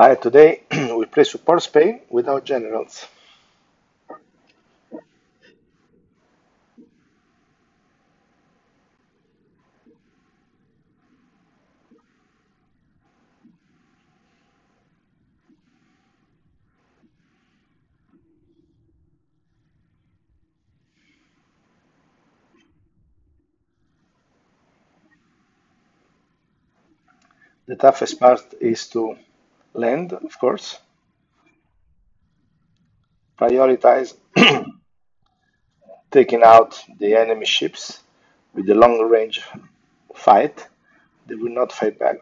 Hi, today we play support Spain without generals. The toughest part is to land, of course, prioritize taking out the enemy ships with the long range fight. They will not fight back.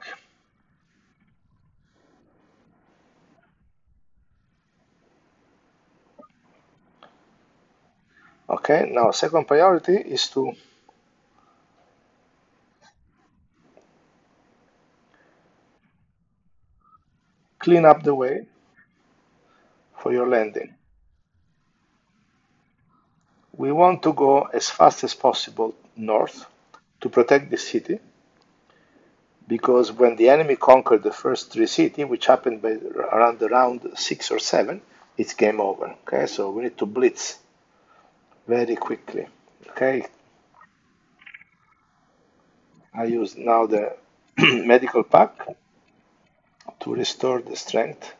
Okay, now second priority is to clean up the way for your landing. We want to go as fast as possible north to protect the city because when the enemy conquered the first three cities, which happened by around around six or seven, it's game over. Okay, so we need to blitz very quickly. Okay, I use now the medical pack to restore the strength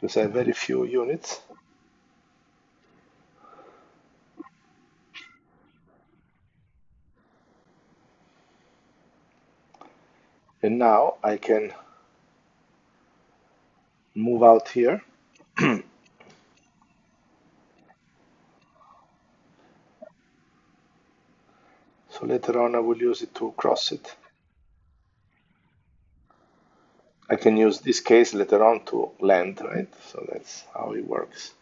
because I have very few units. And now I can move out here. so later on I will use it to cross it. I can use this case later on to land, right? So that's how it works.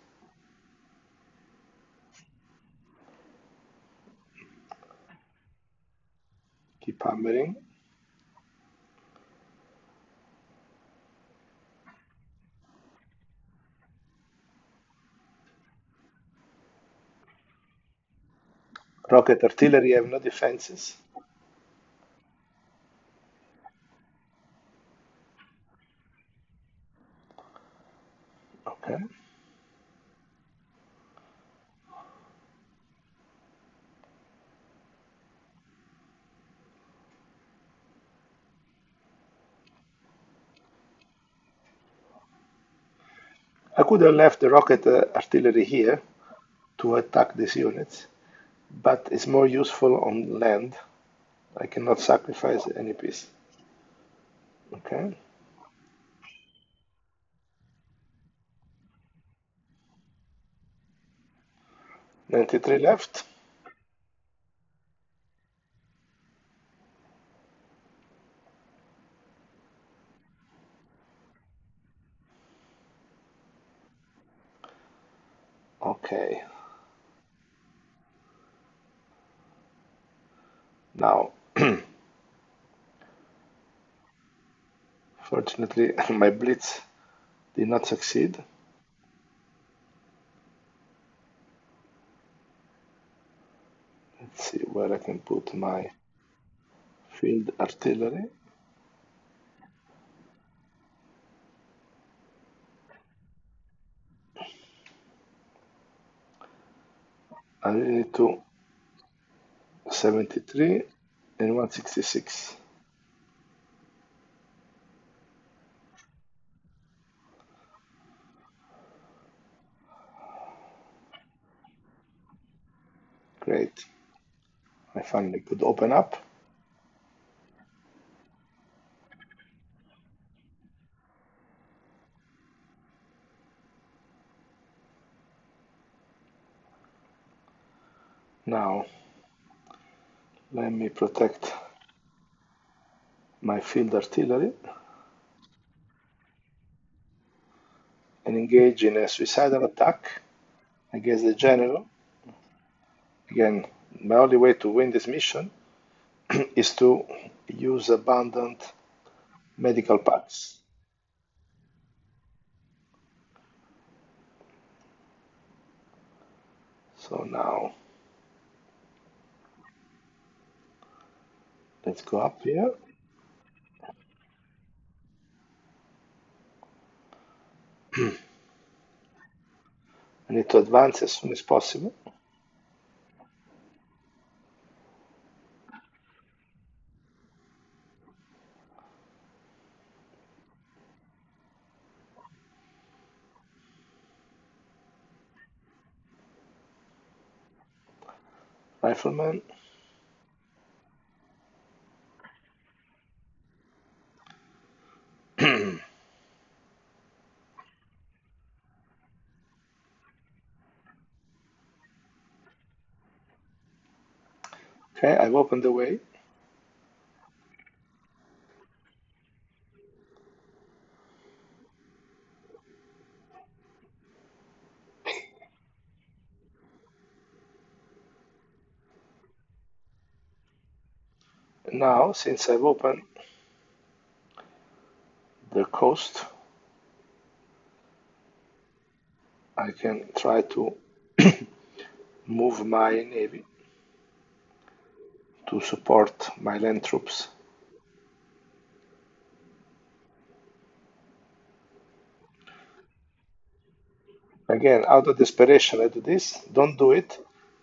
Keep hammering. Rocket artillery have no defenses. Okay. I could have left the rocket uh, artillery here to attack these units, but it's more useful on land. I cannot sacrifice any piece. Okay. 93 left. Okay. Now, fortunately, my blitz did not succeed. Let's see where I can put my field artillery. I need to 73 and 166. Great. I finally could open up. Now, let me protect my field artillery and engage in a suicidal attack against the general. Again, my only way to win this mission is to use abundant medical packs. So now let's go up here. I need to advance as soon as possible. Rifleman. Okay, I've opened the way. Now, since I've opened the coast, I can try to move my navy to support my land troops. Again, out of desperation, I do this. Don't do it.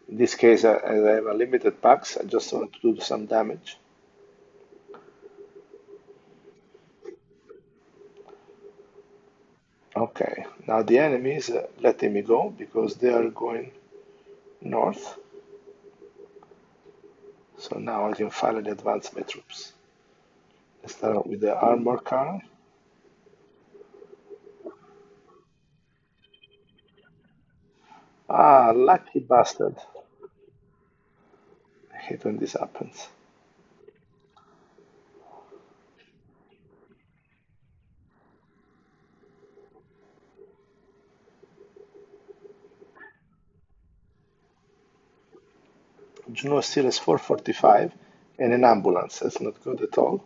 In this case, I, I have a limited packs. I just want to do some damage. Okay, now the enemy is uh, letting me go because they are going north. So now I can finally advance my troops. Let's start with the armor car. Ah, lucky bastard. I hate when this happens. Junot has 445 and an ambulance. That's not good at all.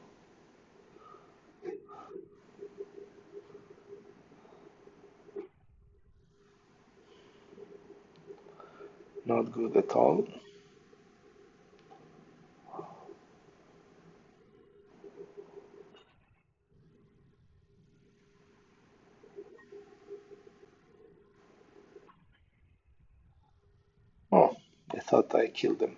Not good at all. Oh, I thought I killed them.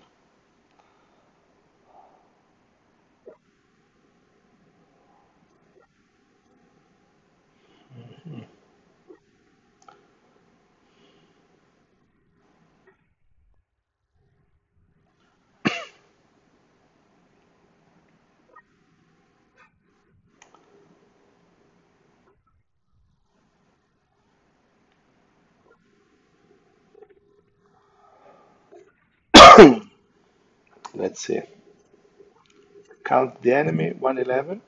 Let's see. Count the enemy 111.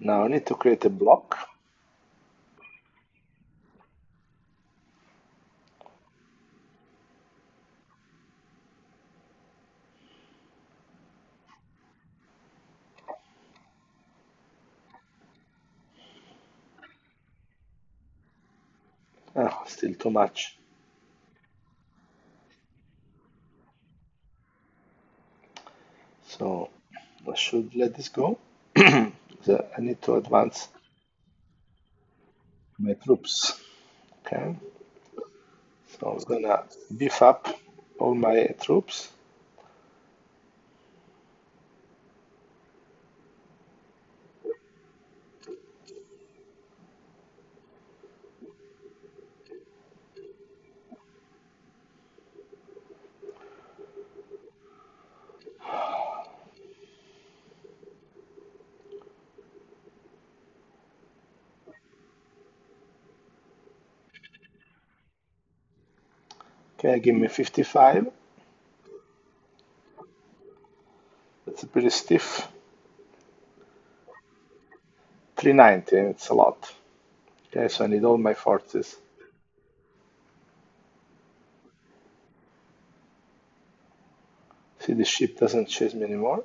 Now I need to create a block. Ah, still too much. So I should let this go. I need to advance my troops. Okay. So I was gonna beef up all my troops. Okay, give me 55. That's pretty stiff. 390, it's a lot. Okay, so I need all my forces. See, the ship doesn't chase me anymore.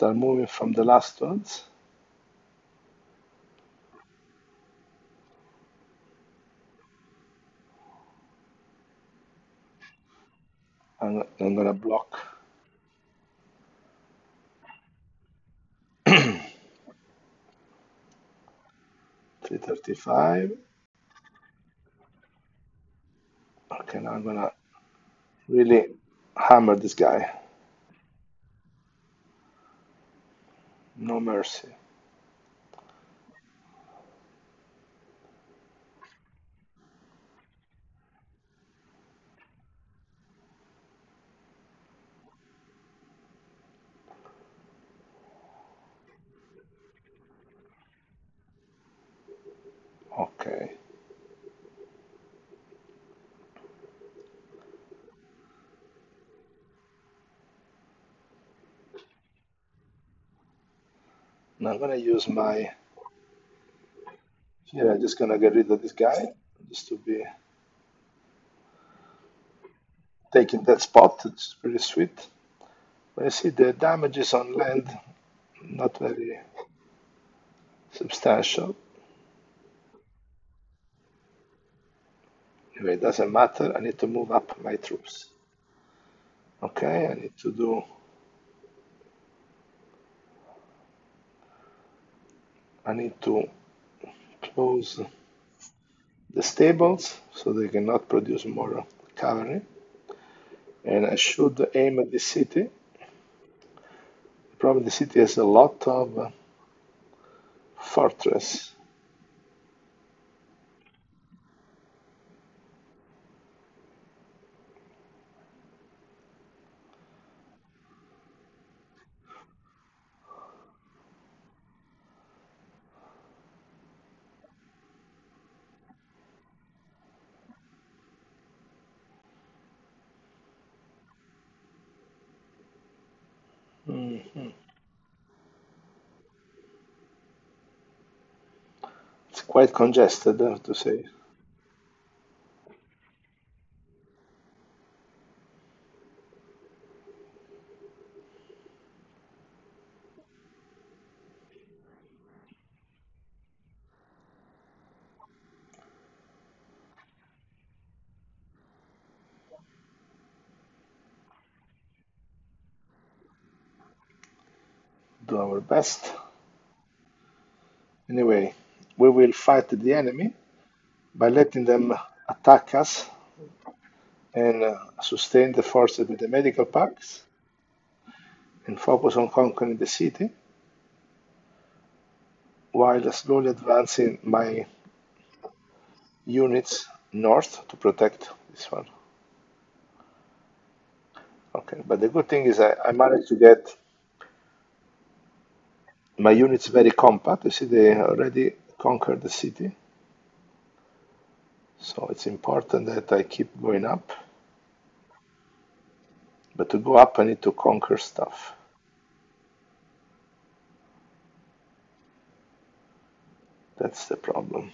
Start moving from the last ones. I'm, I'm gonna block. Three thirty-five. Okay, now I'm gonna really hammer this guy. No mercy. Now I'm gonna use my here. I'm just gonna get rid of this guy just to be taking that spot. It's pretty sweet. But you see the damages on land not very substantial. Anyway, it doesn't matter. I need to move up my troops. Okay, I need to do. I need to close the stables so they cannot produce more cavalry. And I should aim at the city. Probably the city has a lot of uh, fortress. Mhm. It's quite congested, I have to say. Anyway, we will fight the enemy by letting them attack us and uh, sustain the forces with the medical packs and focus on conquering the city while slowly advancing my units north to protect this one. Okay, but the good thing is I, I managed to get my units very compact. You see, they already conquered the city. So it's important that I keep going up. But to go up, I need to conquer stuff. That's the problem.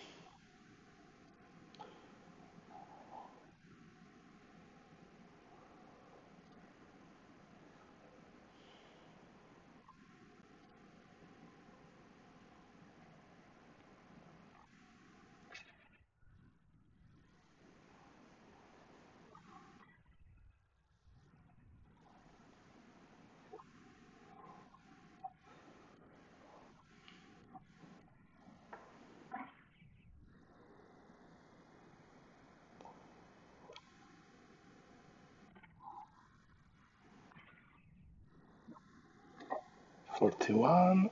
Forty-one.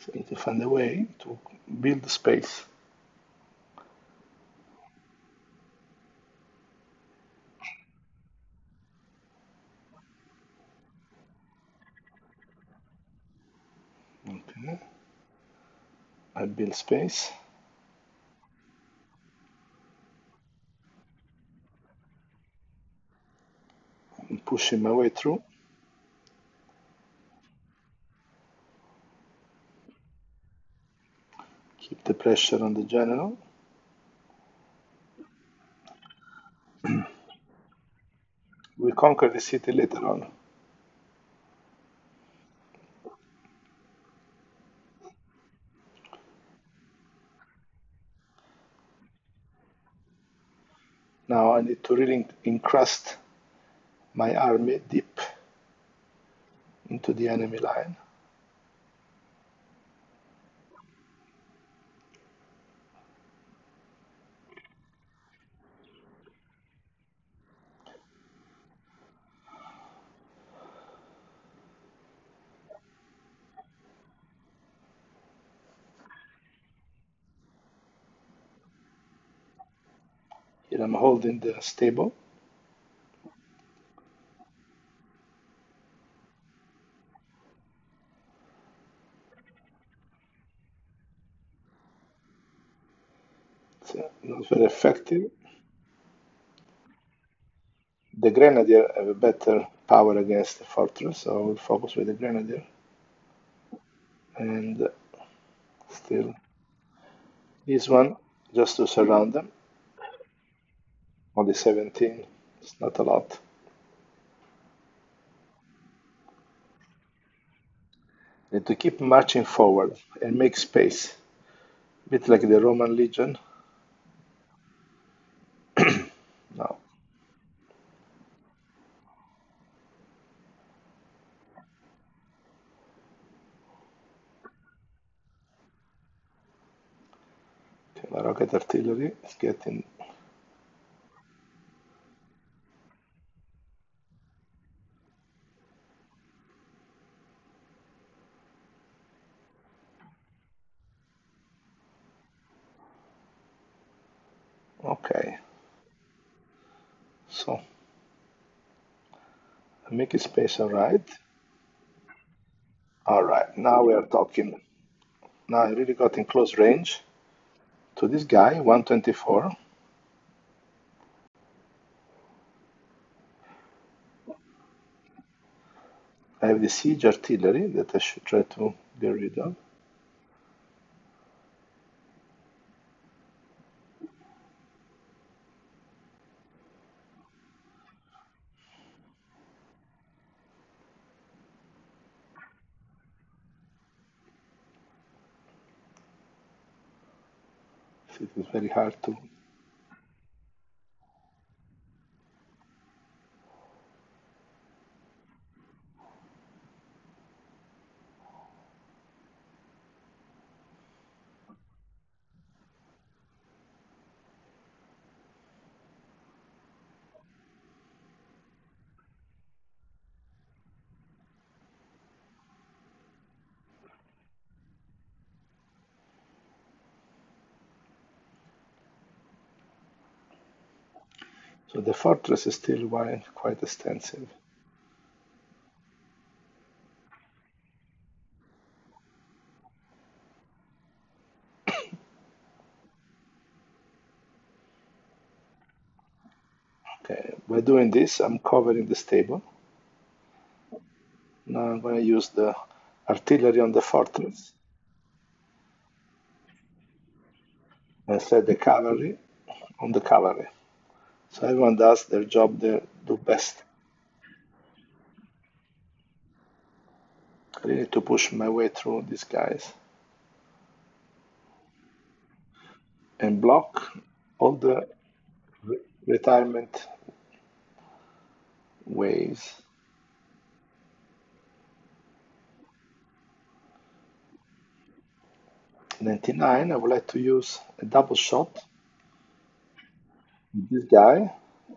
So I need to find a way to build space. Okay. I build space. I'm pushing my way through. pressure on the general. we conquer the city later on. Now I need to really encrust my army deep into the enemy line. I'm holding the stable. Uh, not very effective. The grenadier have a better power against the fortress, so I will focus with the grenadier. And still, this one, just to surround them. Only 17, it's not a lot. Need to keep marching forward and make space. A bit like the Roman legion. now, okay, my rocket artillery is getting okay. So make a space all right. All right, now we are talking. Now I really got in close range to this guy, 124. I have the siege artillery that I should try to get rid of. It So the fortress is still quite extensive. Okay, by doing this, I'm covering the stable. Now I'm going to use the artillery on the fortress and set the cavalry on the cavalry. So everyone does their job they do best. I need to push my way through these guys and block all the re- retirement waves. 99, I would like to use a double shot this guy.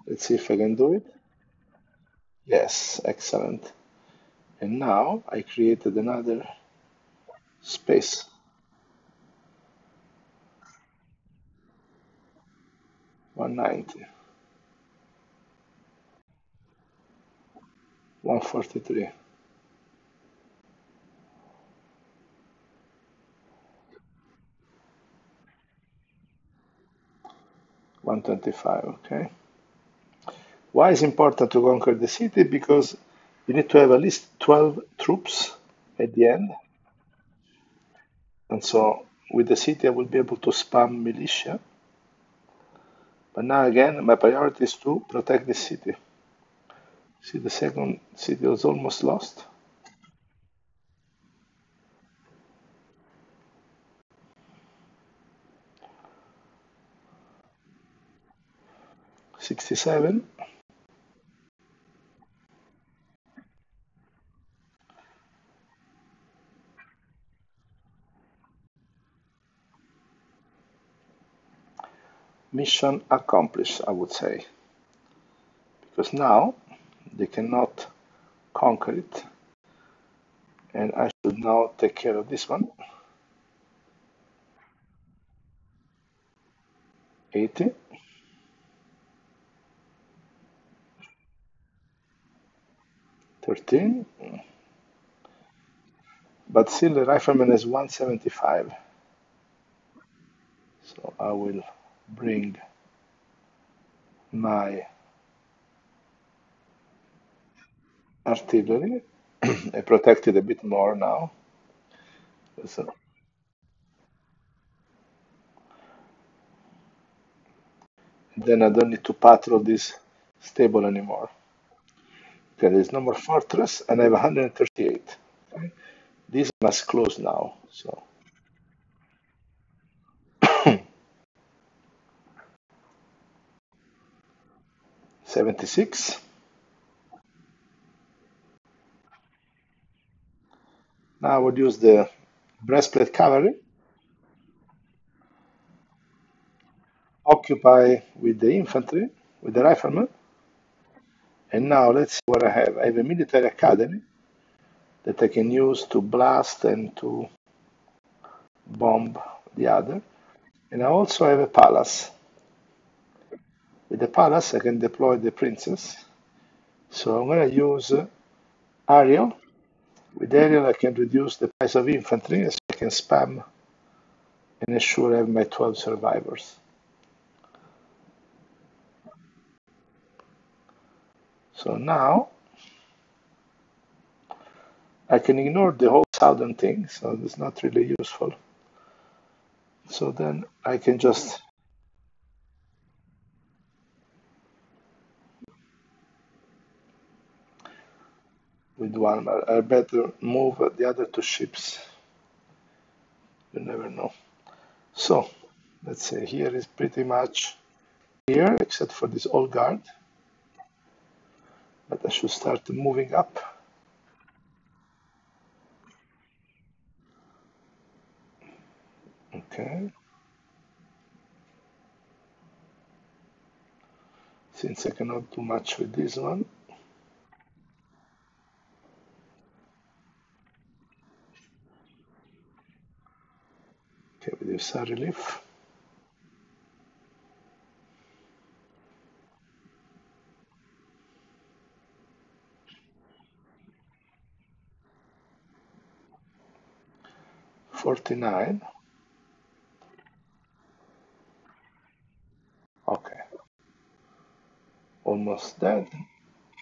Let's see if I can do it. Yes, excellent. And now I created another space. One ninety. One forty three. One twenty five, okay. Why is important to conquer the city? Because you need to have at least 12 troops at the end. And so with the city, I will be able to spam militia. But now again, my priority is to protect the city. See, the second city was almost lost. 67. Mission accomplished, I would say. Because now they cannot conquer it. And I should now take care of this one. 80. Thirteen. But still the rifleman is 175. So I will bring my artillery. I protect it a bit more now. So, then I don't need to patrol this stable anymore. Okay, there's no more fortress, and I have 138. Okay. This must close now. So 76. Now I would use the breastplate cavalry. Occupy with the infantry, with the riflemen. And now let's see what I have. I have a military academy that I can use to blast and to bomb the other. And I also have a palace with the palace, I can deploy the princess. So I'm going to use uh, Ariel. With Ariel, I can reduce the price of infantry, so I can spam and ensure I have my 12 survivors. So now I can ignore the whole southern thing, so it's not really useful. So then I can just with one. I better move the other two ships. You never know. So, let's say here is pretty much here, except for this old guard. But I should start moving up. Okay. Since I cannot do much with this one, Okay, with side relief. Okay. Almost dead.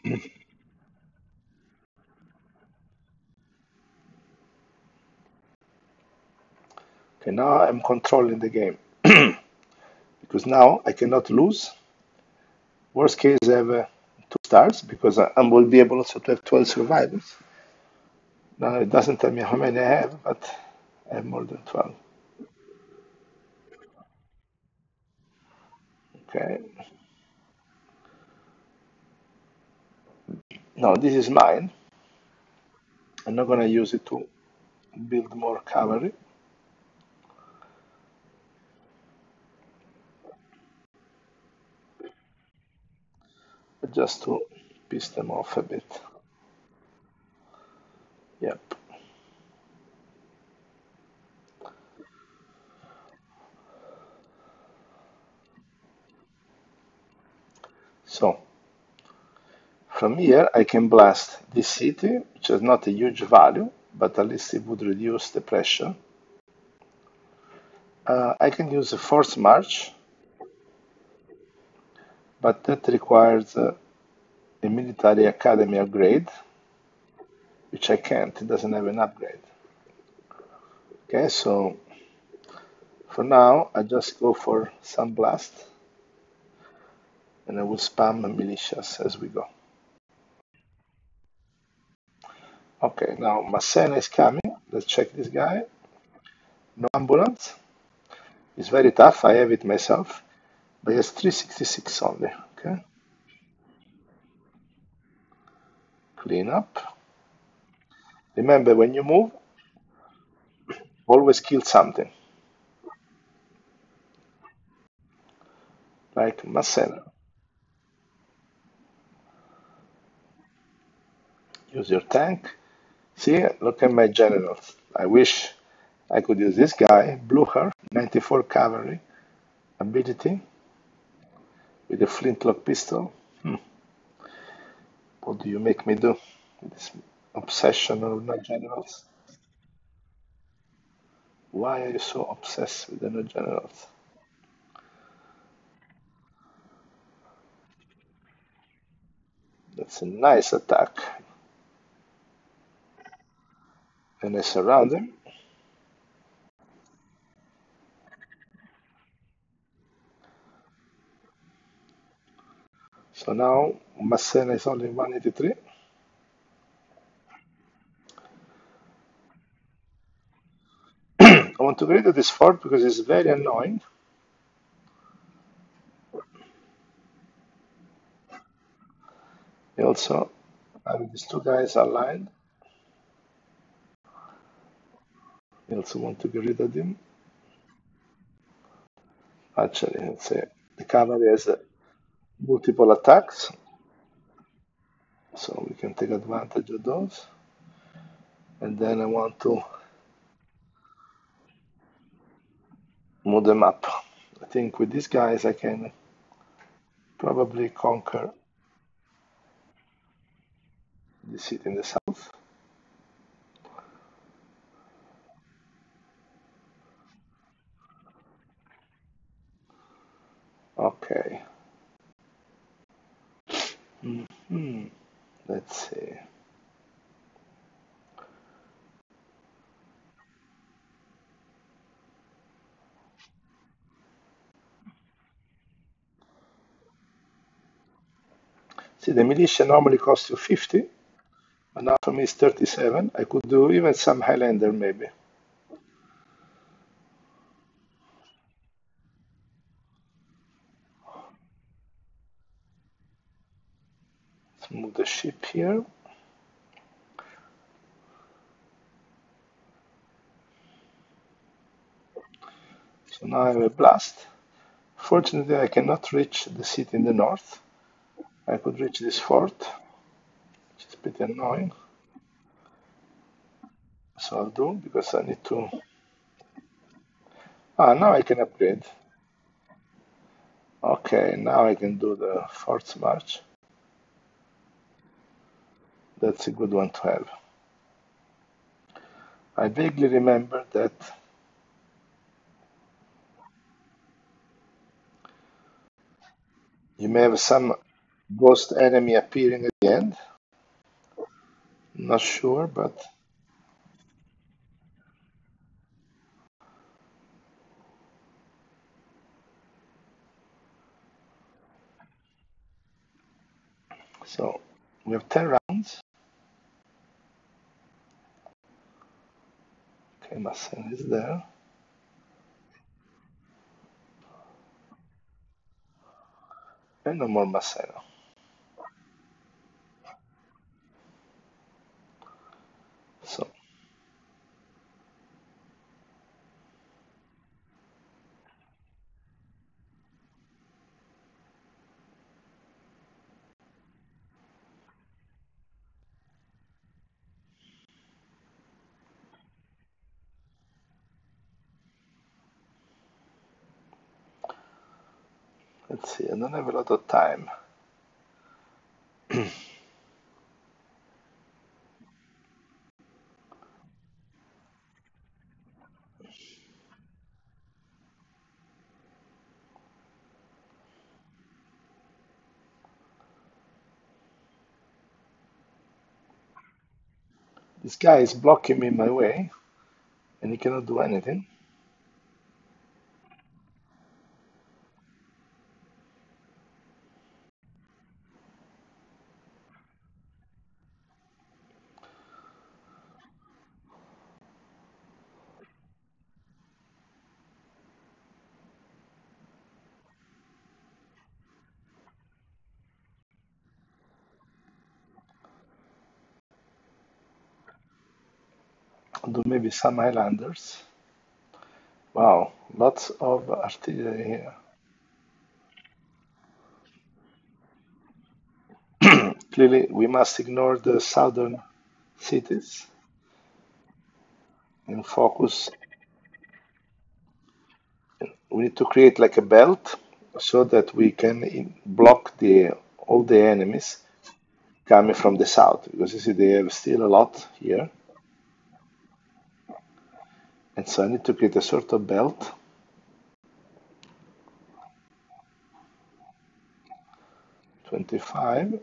Okay, now I'm controlling the game. because now I cannot lose. Worst case, I have uh, two stars because I, I will be able also to have 12 survivors. Now it doesn't tell me how many I have, but Have more than 12. Okay. Now this is mine. I'm not going to use it to build more cavalry. just to piss them off a bit. Yep. So, from here I can blast this city, which has not a huge value, but at least it would reduce the pressure. Uh, I can use a force march but that requires a, a military academy upgrade, which I can't, it doesn't have an upgrade. Okay, so for now, I just go for some Sunblast and I will spam militias as we go. Okay, now Massena is coming. Let's check this guy. No ambulance. It's very tough. I have it myself but it's 366 only. Okay. Clean up. Remember, when you move, always kill something. Like Massena. Use your tank. See, look at my generals. I wish I could use this guy, Blucher, 94 cavalry ability with a flintlock pistol. Hmm. What do you make me do? This obsession of my generals. Why are you so obsessed with the no generals? That's a nice attack. And I surround him. So now Massena is only 183. I want to get rid of this fort because it's very annoying. I also have these two guys are aligned. I also want to get rid of them. Actually, let's say the cavalry has uh, multiple attacks, so we can take advantage of those. And then I want to move them up. I think with these guys I can probably conquer the city in the south. Okay. hmm Let's see. See, the militia normally costs you 50, and now for me it's 37. I could do even some Highlander maybe. Move the ship here. So now I have a blast. Fortunately, I cannot reach the city in the north. I could reach this fort, which is pretty annoying. So I'll do because I need to. Ah, now I can upgrade. Okay, now I can do the force march. That's a good one to have. I vaguely remember that you may have some ghost enemy appearing at the end. Not sure, but so we have 10 rounds. Okay, Massena is there. And no more Massena. So let's see, I don't have a lot of time. This guy is blocking me in my way, and he cannot do anything. Some islanders. Wow, lots of artillery here. Clearly, we must ignore the southern cities and focus. We need to create like a belt so that we can block the all the enemies coming from the south because you see they have still a lot here and so I need to create a sort of belt Twenty-five.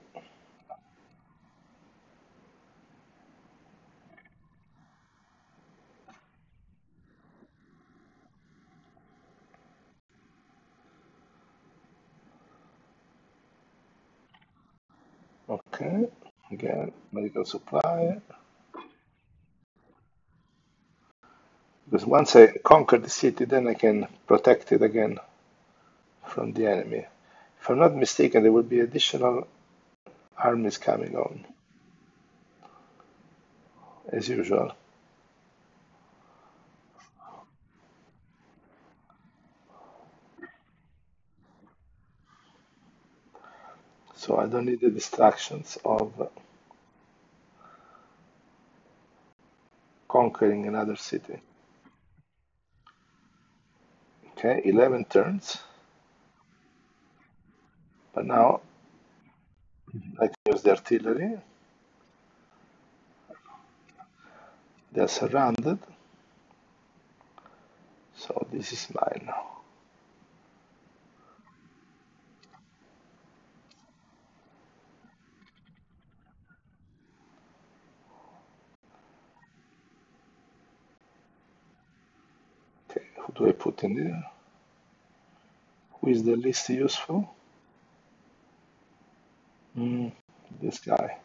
Okay, again, medical supply. Because once I conquer the city, then I can protect it again from the enemy. If I'm not mistaken, there will be additional armies coming on, as usual. So I don't need the distractions of conquering another city. Okay, 11 turns. But now I can use the artillery. They're surrounded. So this is mine now. Do I put in there? Is the least useful? Mm, this guy.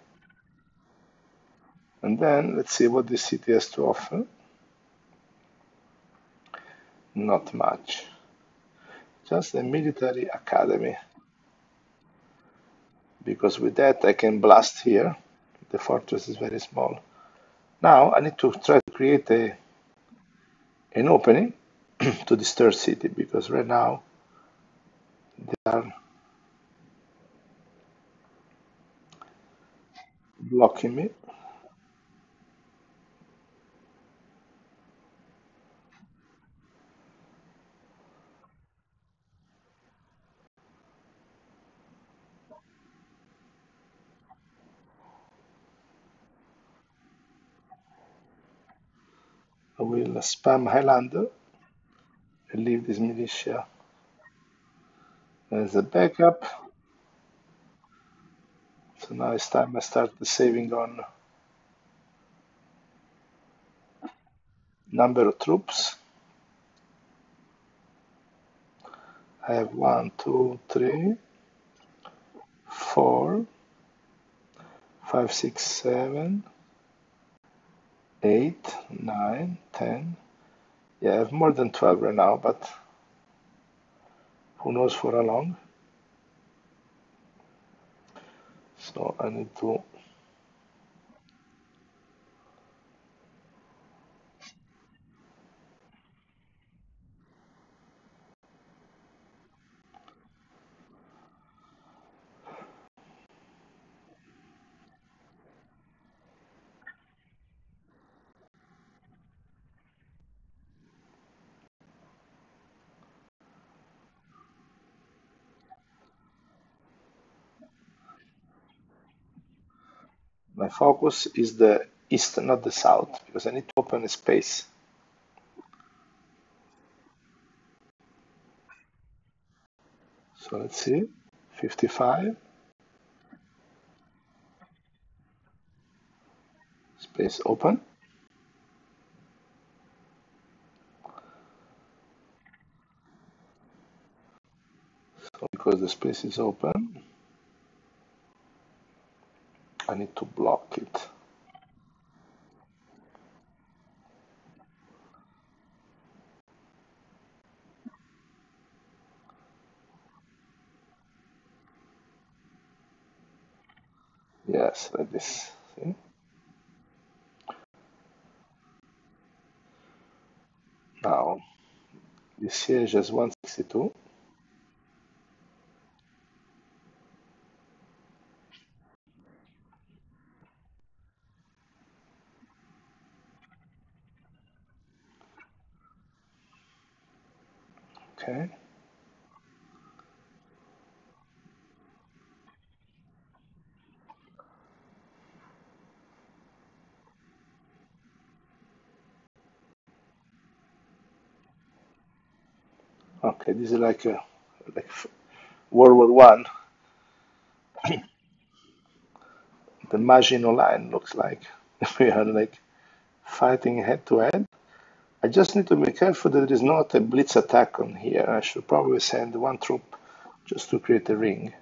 And then let's see what this city has to offer. Not much. Just a military academy. Because with that I can blast here. The fortress is very small. Now I need to try to create a an opening to this third city because right now are blocking me. I will spam Highlander and leave this militia as a backup. So now it's time I start the saving on number of troops. I have one, two, three, four, five, six, seven, eight, nine, ten. Yeah, I have more than 12 right now, but who knows for how long. So I need to focus is the east, not the south, because I need to open a space. So let's see, 55, space open. So because the space is open, I need to block it. Yes, that is. See? Now, this here is just 162. Okay. Okay, this is like a, like World War One. The Maginot Line looks like we are like fighting head to head. I just need to be careful that there is not a blitz attack on here. I should probably send one troop just to create a ring.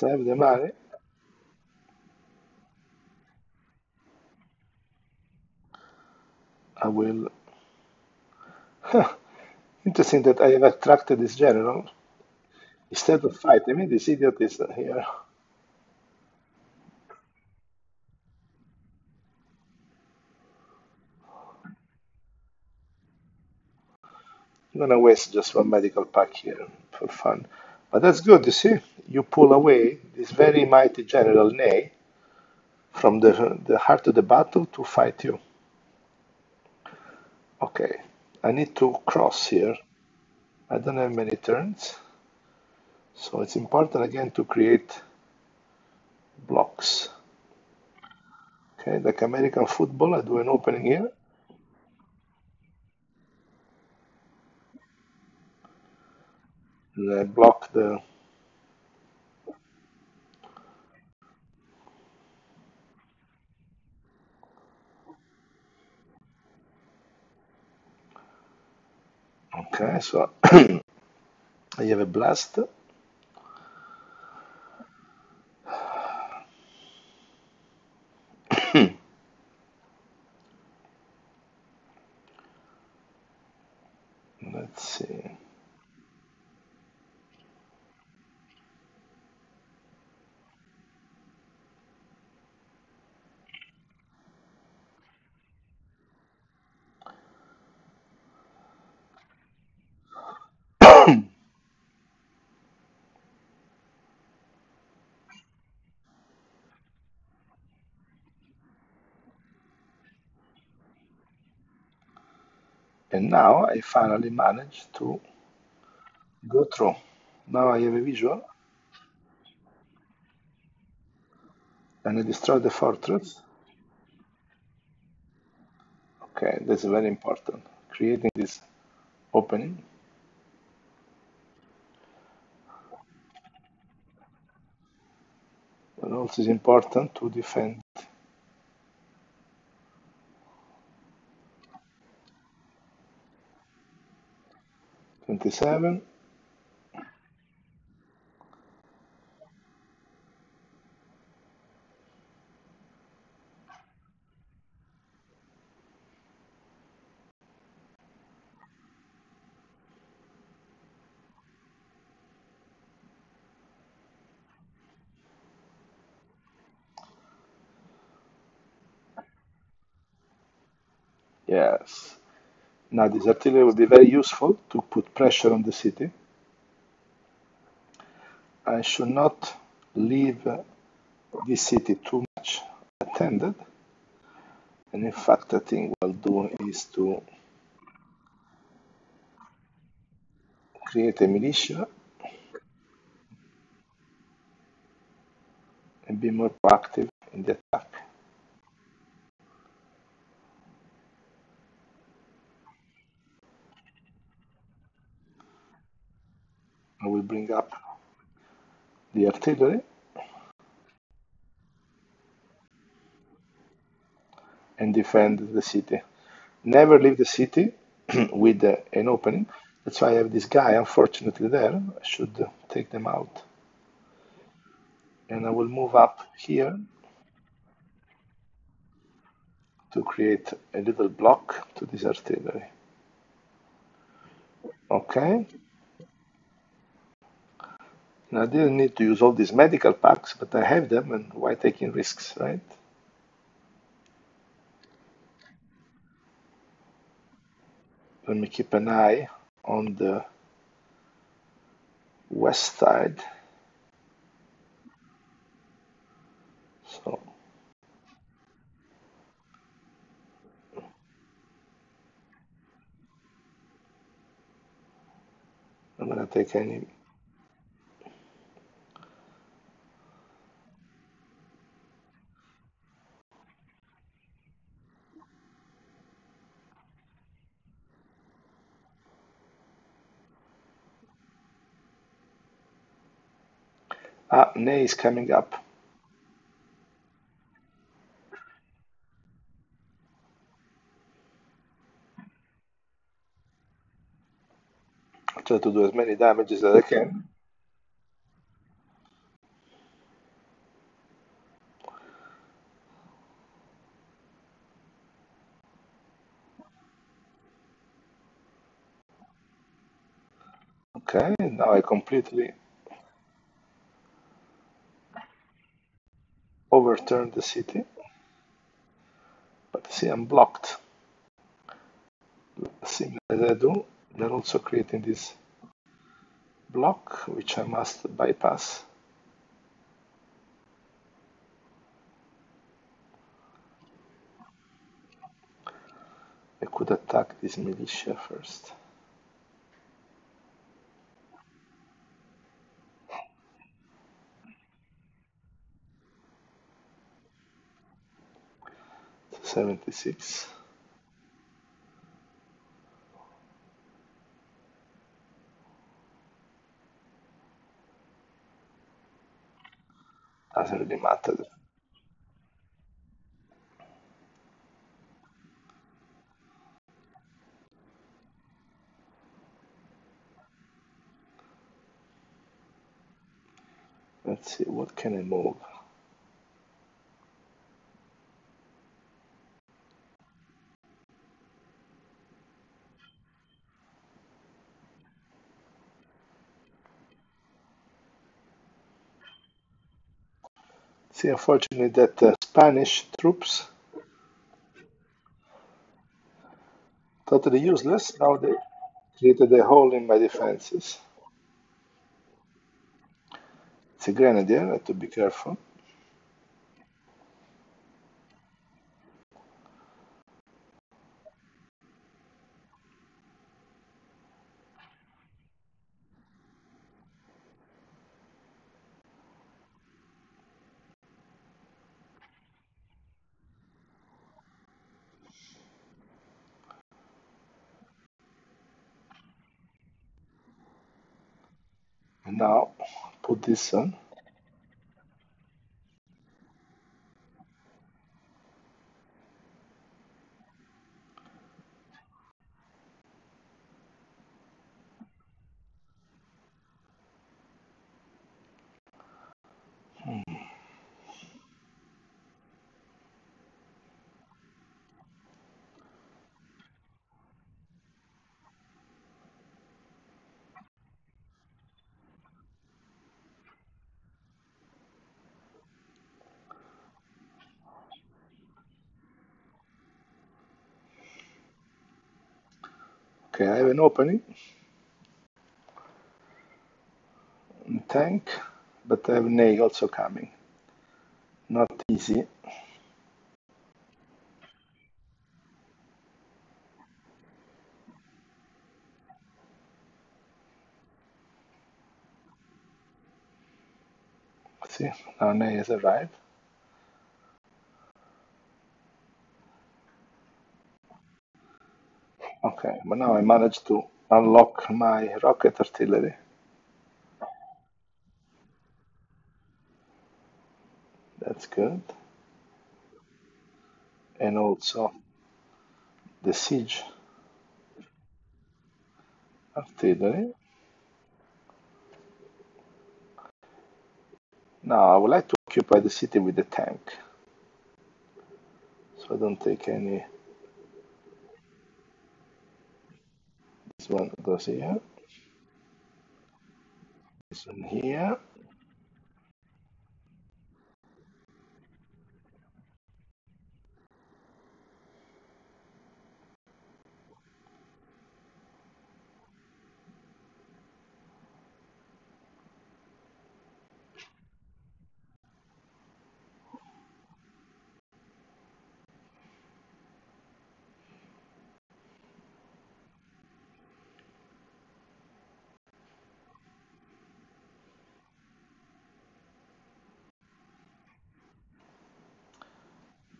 The money, I will. Interesting that I have attracted this general instead of fighting me. This idiot is here. I'm gonna waste just one medical pack here for fun. But that's good, you see? You pull away this very mighty General Ney from the, the heart of the battle to fight you. Okay, I need to cross here. I don't have many turns. So it's important again to create blocks. Okay, like American football, I do an opening here. And I block the Okay, so I have a blast. Let's see. And now I finally managed to go through. Now I have a visual and I destroy the fortress. Okay, that's very important. Creating this opening. But also it's important to defend. 27. Yes. Now this artillery will be very useful to put pressure on the city. I should not leave uh, this city too much attended. And in fact, I think what I'll do is to create a militia and be more proactive in the attack. I will bring up the artillery and defend the city. Never leave the city with uh, an opening. That's why I have this guy, unfortunately, there. I should uh, take them out. and I will move up here to create a little block to this artillery. Okay. I didn't need to use all these medical packs, but I have them, and why taking risks, right? Let me keep an eye on the west side. So I'm gonna take any. Ah, Ney is coming up. Try to do as many damages as I can. Okay, now I completely overturned the city. But see, I'm blocked. Same as I do, they're also creating this block, which I must bypass. I could attack this militia first. Seventy-six. Doesn't really matter. Let's see, what can I move? See, unfortunately, that uh, Spanish troops totally useless. Now they created a hole in my defenses. It's a grenadier, I have to be careful. And now put this on. Okay, I have an opening in tank, but I have Ney also coming. Not easy. See, now Ney has arrived. Okay, but now I managed to unlock my rocket artillery. That's good. And also the siege artillery. Now I would like to occupy the city with the tank. So I don't take any. This one goes here. This one here.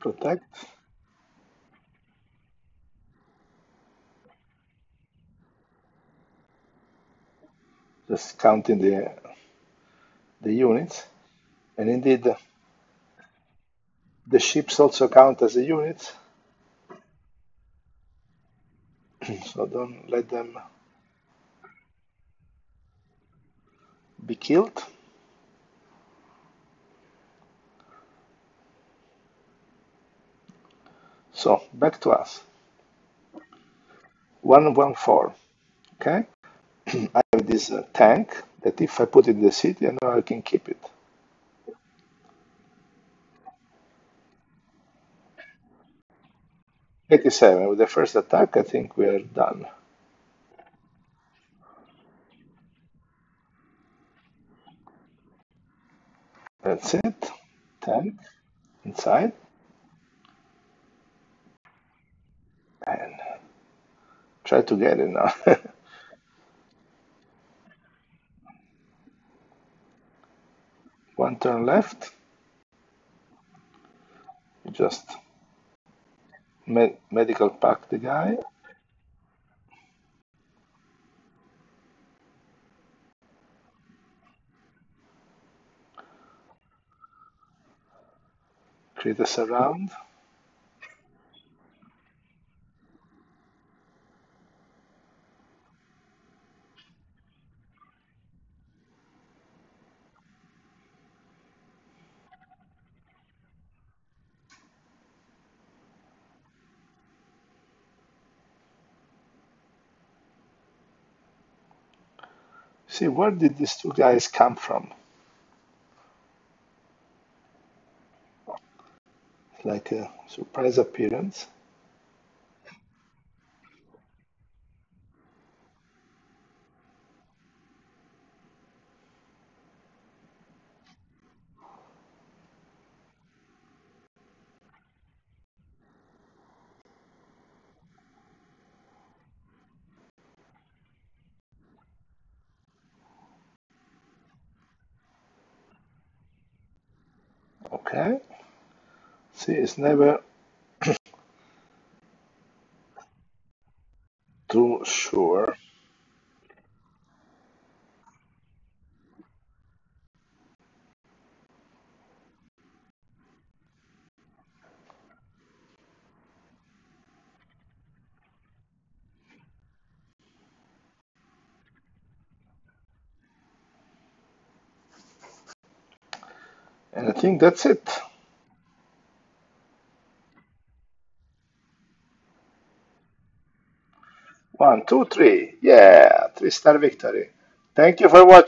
Protect. Just counting the the units. And indeed, the ships also count as a unit. so don't let them be killed. So back to us. 114. Okay. I have this uh, tank that if I put it in the city, I know I can keep it. Eighty-seven. With the first attack, I think we are done. That's it. Tank inside. And try to get it now. One turn left. Just med medical pack the guy. Create a surround. See, where did these two guys come from? Like a surprise appearance. Okay. It's never too sure. And I think that's it. One, two, three. Yeah, three star victory. Thank you for watching.